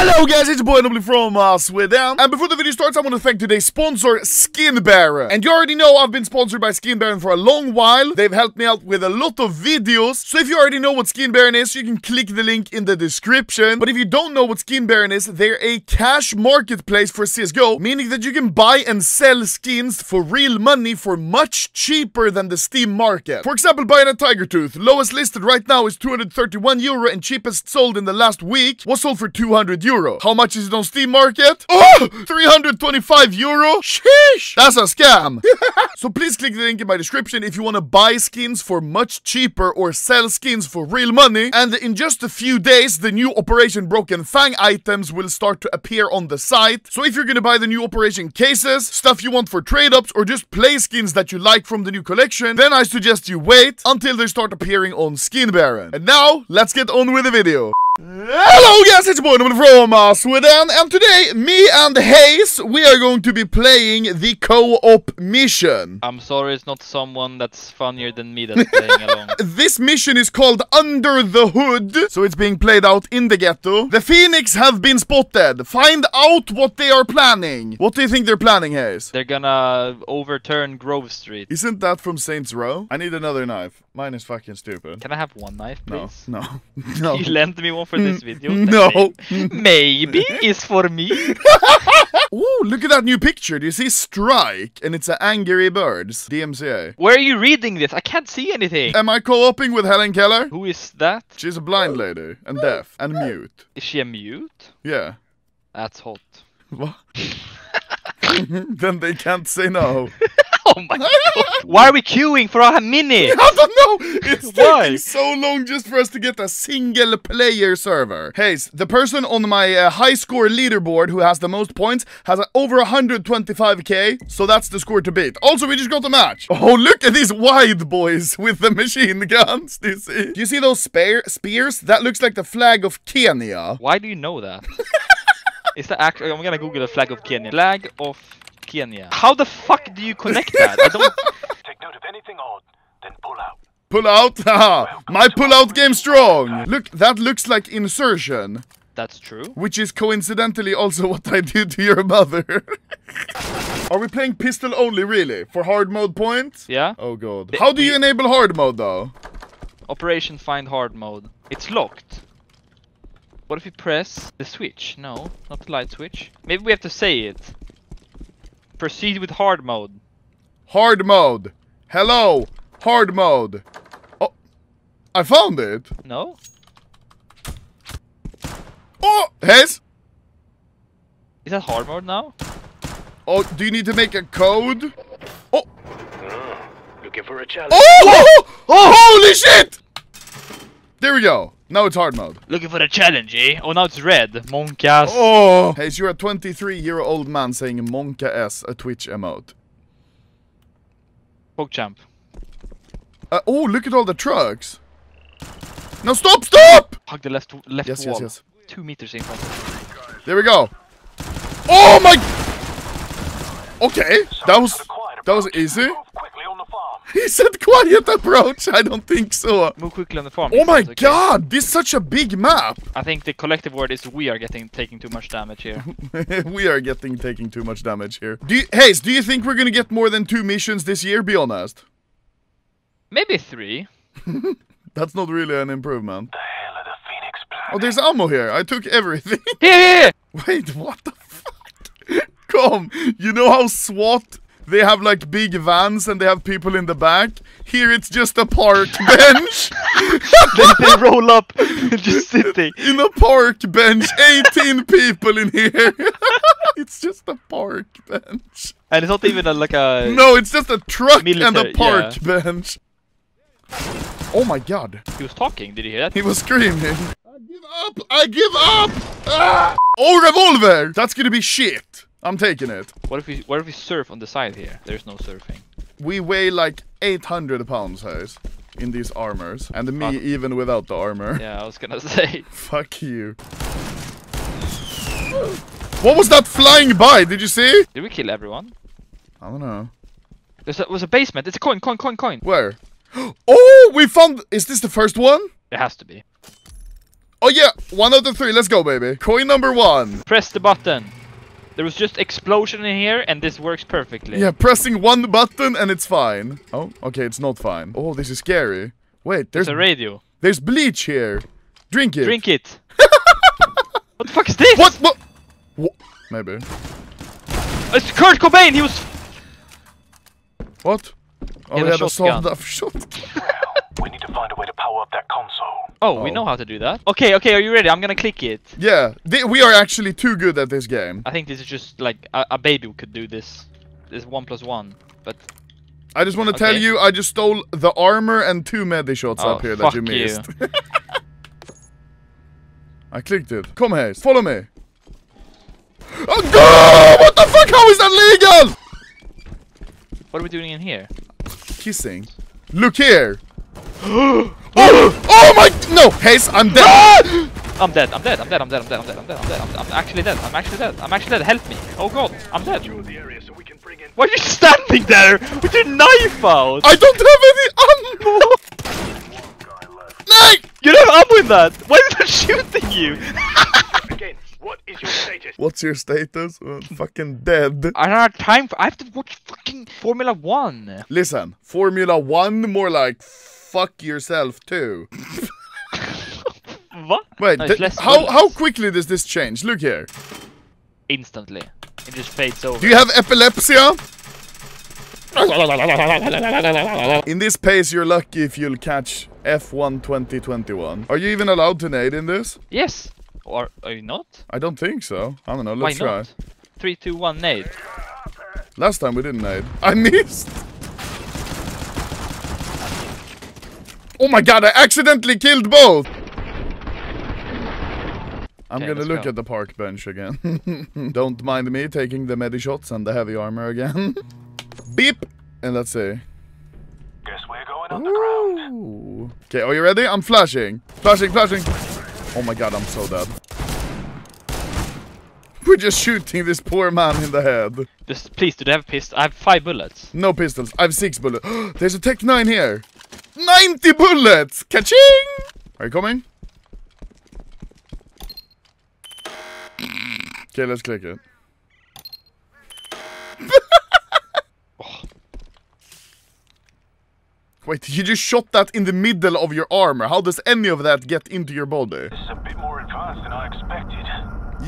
Hello guys, it's your boy Anomaly from uh, Sweden. And before the video starts, I want to thank today's sponsor, Skin Baron. And you already know I've been sponsored by Skin Baron for a long while. They've helped me out with a lot of videos. So if you already know what Skin Baron is, you can click the link in the description. But if you don't know what Skin Baron is, they're a cash marketplace for CSGO, meaning that you can buy and sell skins for real money for much cheaper than the Steam market. For example, buying a Tiger Tooth, lowest listed right now is 231 euro and cheapest sold in the last week was sold for 200 euro. How much is it on Steam market? Oh, 325 euro? Sheesh! That's a scam! so please click the link in my description if you want to buy skins for much cheaper or sell skins for real money. And in just a few days, the new Operation Broken Fang items will start to appear on the site. So if you're gonna buy the new Operation cases, stuff you want for trade-ups, or just play skins that you like from the new collection, then I suggest you wait until they start appearing on Skin Baron. And now, let's get on with the video. Hello guys, it's Boy from uh, Sweden, and today, me and Hace, we are going to be playing the co-op mission. I'm sorry, it's not someone that's funnier than me that's playing along. This mission is called Under the Hood, so it's being played out in the ghetto. The Phoenix have been spotted. Find out what they are planning. What do you think they're planning, Hace? They're gonna overturn Grove Street. Isn't that from Saints Row? I need another knife. Mine is fucking stupid. Can I have one knife, No, please? no, no. You lent me one for this hmm. video? No. Maybe it's for me. Ooh, look at that new picture. Do you see Strike? And it's a Angry Birds, DMCA. Where are you reading this? I can't see anything. Am I co-oping with Helen Keller? Who is that? She's a blind lady and deaf and mute. Is she a mute? Yeah. That's hot. What? then they can't say no. Oh my god. Why are we queuing for a minute? I don't know! It's Why? taking so long just for us to get a single player server. Hey, the person on my uh, high score leaderboard who has the most points has uh, over 125k, so that's the score to beat. Also, we just got a match. Oh, look at these wide boys with the machine guns. Do you see? Do you see those spear spears? That looks like the flag of Kenya. Why do you know that? is that actually? I'm gonna Google the flag of Kenya. Flag of Kenya. How the fuck do you connect that? I don't. Take note of anything odd, then pull out. Pull out? Haha, my pull out game strong. Look, that looks like insertion. That's true. Which is coincidentally also what I do to your mother. Are we playing pistol only, really? For hard mode points? Yeah. Oh god. How do you enable hard mode though? Operation Find Hard mode. It's locked. What if we press the switch? No, not the light switch. Maybe we have to say it. Proceed with hard mode. Hard mode. Hello. Hard mode. Oh. I found it. No? Oh! Hes? Is that hard mode now? Oh, do you need to make a code? Oh! oh looking for a challenge. Oh! Oh! oh holy shit! There we go. Now it's hard mode. Looking for the challenge, eh? Oh, now it's red. monkaS. Oh! Hey, so you're a 23 year old man saying Monka S, a Twitch emote. PogChamp. Uh, oh, look at all the trucks. Now stop, stop! Hug the left left Yes, yes, wall. yes. Two meters in front. There we go. Oh my! Okay, that was that was easy. Move quickly on the farm. He said quiet approach. I don't think so. Move quickly on the farm. Oh my okay. god, this is such a big map. I think the collective word is we are getting taking too much damage here. we are getting taking too much damage here. Do you, Hace, do you think we're gonna get more than two missions this year? Be honest. Maybe three. That's not really an improvement. The hell are the Phoenix planning? Oh, there's ammo here. I took everything. Here, here, here! Wait, what the fuck? Come, you know how SWAT they have like big vans and they have people in the back? Here it's just a park bench. they, they roll up, and just sitting. in a park bench, 18 people in here. it's just a park bench. And it's not even a, like a. No, it's just a truck and Military, a park bench. Oh my god, He was talking. Did you hear that? he was screaming. I give up, I give up! Ah! Oh, revolver! That's gonna be shit. I'm taking it. What if we what if we surf on the side here? There's no surfing. We weigh like 800 pounds, guys, in these armors. And me Ah. even without the armor. Yeah, I was gonna say. Fuck you. What was that flying by? Did you see? Did we kill everyone? I don't know. There's a, was a basement. It's a coin, coin, coin, coin. Where? Oh, we found. Is this the first one? It has to be. Oh yeah, one out of three. Let's go, baby. Coin number one. Press the button. There was just explosion in here, and this works perfectly. Yeah, pressing one button and it's fine. Oh, okay, it's not fine. Oh, this is scary. Wait, there's There's a radio. there's bleach here. Drink it. Drink it. what the fuck is this? What? What? Wha- Maybe. It's Kurt Cobain. He was. What? Oh, the have a shotgun. soft shot. Power up that console. Oh, we Oh. know how to do that. Okay, okay. Are you ready? I'm gonna click it. Yeah, th- we are actually too good at this game. I think this is just like a, a baby could do this. This one plus one, but I just want to tell you, I just stole the armor and two medi shots Oh, up here that fuck you you. missed. I clicked it. Come here, follow me. Oh, go! What the fuck? How is that legal? what are we doing in here? Kissing. Look here. Oh, oh my! No, Hace, I'm dead. I'm dead. I'm dead. I'm dead. I'm dead. I'm dead. I'm dead. I'm dead. I'm dead. I'm, I'm actually dead. I'm actually dead. I'm actually dead. Help me! Oh god, I'm dead. Secure the area so we can bring in. Why are you standing there with your knife out? I don't have any ammo. Guy. No! You don't have ammo in that. Why is it shooting you? Again, what is your status? What's your status? Uh, fucking dead. I don't have time for. I have to watch fucking Formula One. Listen, Formula One, more like fuck yourself too. What? Wait, No, it's th- less how bullets. how quickly does this change? Look here. Instantly. It just fades over. Do you have epilepsy? In this pace, you're lucky if you'll catch F1 2021. Are you even allowed to nade in this? Yes. Or are you not? I don't think so. I don't know. Why Let's try. not? Three, two, one, nade. Last time we didn't nade. I missed. Oh my god! I accidentally killed both. I'm Okay, gonna look go. at the park bench again. Don't mind me taking the medi shots and the heavy armor again. Beep! And let's see. Guess we're going underground. Ooh. Okay, are you ready? I'm flashing. Flashing, flashing. Oh my god, I'm so dead. We're just shooting this poor man in the head. Just please, do they have pistol? I have five bullets. No pistols. I have six bullets. There's a Tec-9 here. 90 bullets! Ka-ching! Are you coming? Okay, let's click it. Wait, you just shot that in the middle of your armor. How does any of that get into your body? This is a bit more advanced than I expected.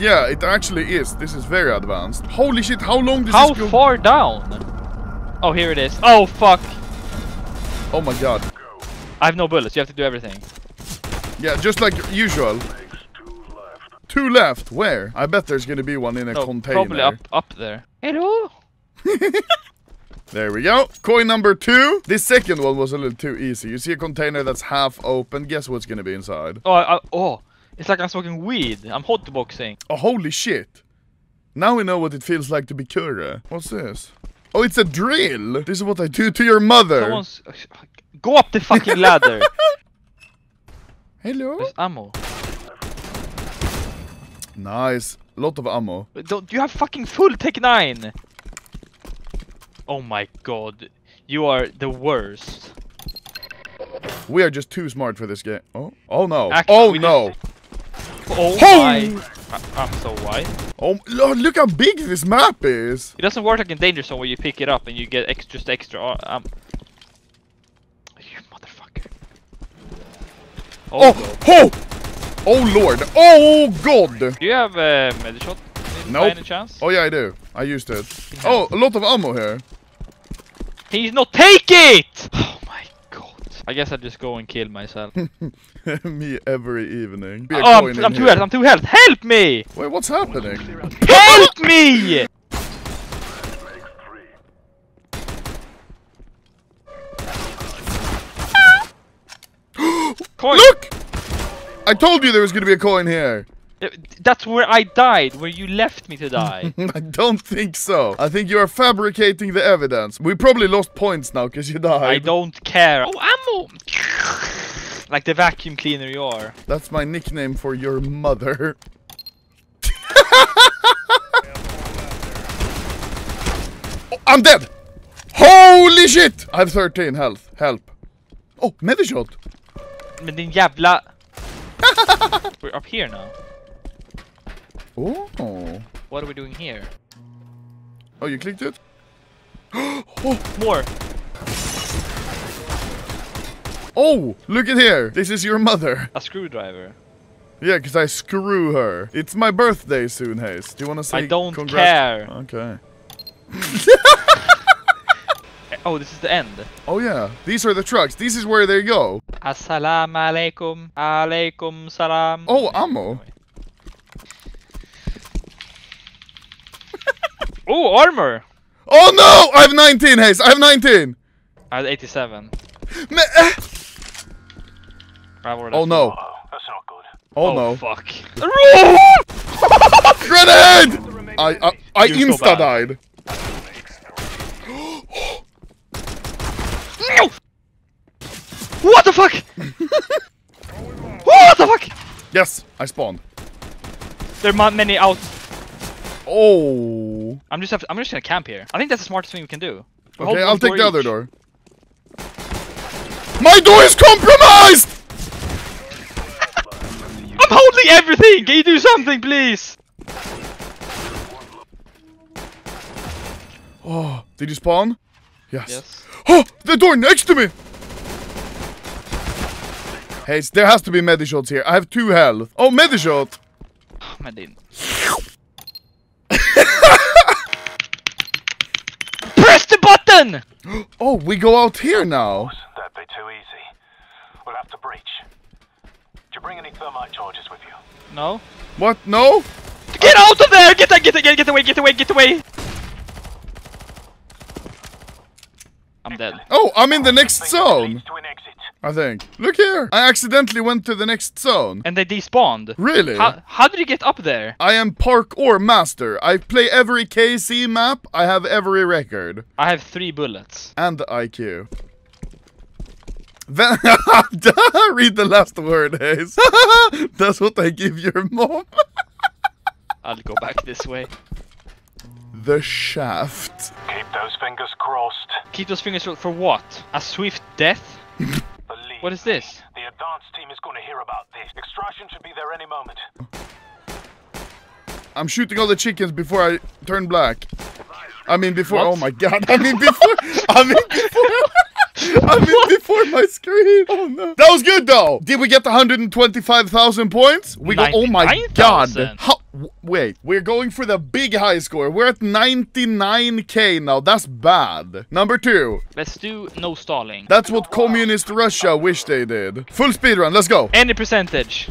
Yeah, it actually is. This is very advanced. Holy shit, how long does How this go? far down? Oh, here it is. Oh, fuck. Oh my god. I have no bullets. You have to do everything. Yeah, just like usual. Two left. Two left. Where? I bet there's gonna be one in a No, container. probably up up there. Hello? There we go. Coin number two. This second one was a little too easy. You see a container that's half open. Guess what's gonna be inside? Oh, I, oh. It's like I'm smoking weed. I'm hotboxing. Oh, holy shit. Now we know what it feels like to be Kura. What's this? Oh, it's a drill. This is what I do to your mother. Someone's... Go up the fucking ladder. Hello. There's ammo. Nice. Lot of ammo. Don't you have fucking full Tech 9? Oh my god. You are the worst. We are just too smart for this game. Oh, oh no. Actually, oh no. Oh Ho! my... I, I'm so white. Oh, lo- look how big this map is. It doesn't work like in Danger Zone where you pick it up and you get ex just extra. Um, you motherfucker. Oh, god. oh, oh lord. Oh god. Do you have uh, Medishot? No. Nope. any chance? Oh yeah, I do. I used it. Oh, a lot of ammo here. He's not take it! I guess I'll just go and kill myself. Me every evening. Oh, I'm, I'm too health, I'm too health. Help me! Wait, what's happening? Help me! Coin. Look! I told you there was gonna be a coin here. That's where I died, where you left me to die. I don't think so. I think you are fabricating the evidence. We probably lost points now because you died. I don't care. Oh, ammo! like the vacuum cleaner you are. That's my nickname for your mother. Oh, I'm dead! Holy shit! I have 13 health. Help. Oh, medishot. Men din jävla... We're up here now. Oh. What are we doing here? Oh, you clicked it? Oh, more! Oh, look at here. This is your mother. A screwdriver. Yeah, because I screw her. It's my birthday soon, Hace. Do you want to say I don't congrats? care. Okay. Oh, this is the end. Oh yeah, these are the trucks. This is where they go. Assalamu alaikum. Alaikum salam. Oh, ammo. Oh, armor! Oh no! I have 19, Hace. I have 19. I had 87. Me- eh. I Oh no. Oh, that's not good. Oh, no. fuck. Grenade! I I, I insta bad. died. what the fuck? what the fuck? Yes, I spawned. There are ma- many out. Oh. I'm just have I'm just gonna camp here. I think that's the smartest thing we can do. Okay, I'll take the other door. My door is compromised! I'm holding everything! Can you do something, please? Oh, did you spawn? Yes. Yes. Oh, the door next to me! Hey, there has to be medishots here. I have two health. Oh, medishot! Din. Press the button! Oh, we go out here now. That'd be too easy. We'll have to breach. Did you bring any thermite charges with you? No. What? No? Get out of there! Get that! Get that! Get, get away! Get away! Get away! I'm dead. Oh, I'm in the next Think zone. Leads to an exit. I think. Look here. I accidentally went to the next zone. And they despawned. Really? How, how did you get up there? I am parkour master. I play every KZ map. I have every record. I have three bullets. And the IQ. Then read the last word, Hace. That's what I give your mom. I'll go back this way. the shaft. Keep those fingers crossed. Keep those fingers crossed for what? A swift death? Believe What is this? The advanced team is going to hear about this. Extraction should be there any moment. I'm shooting all the chickens before I turn black. I mean before. What? Oh my god! I mean before. I mean before. I mean before my screen. Oh no! That was good though. Did we get the 125,000 points? We got. Oh my god! How? W- Wait, we're going for the big high score. We're at 99k now. That's bad. Number two. Let's do no stalling. That's what communist Russia wish they did. Full speed run. Let's go. Any percentage.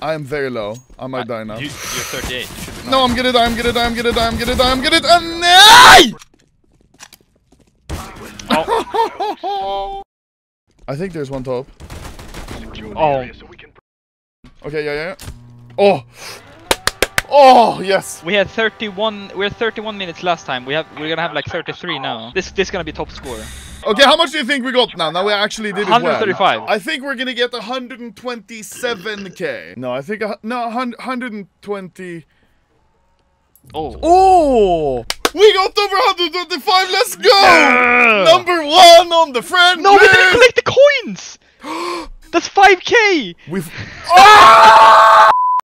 I am very low. I might uh, die now. You, you're 38. You should be No, I'm gonna die, I'm gonna die, I'm gonna die, I'm gonna die, I'm gonna die. Oh, I think there's one top. oh. Okay, yeah, yeah. yeah. Oh. Oh, yes. We had 31. We had 31 minutes last time. We have. We're gonna have like 33 now. This this gonna be top score. Okay, how much do you think we got now? Now we actually did it well. 135. I think we're gonna get 127k. No, I think no 100 120. Oh. Oh, we got over 125. Let's go. Yeah. Number one on the friend No, we didn't collect the coins. That's 5k. We've. Ah!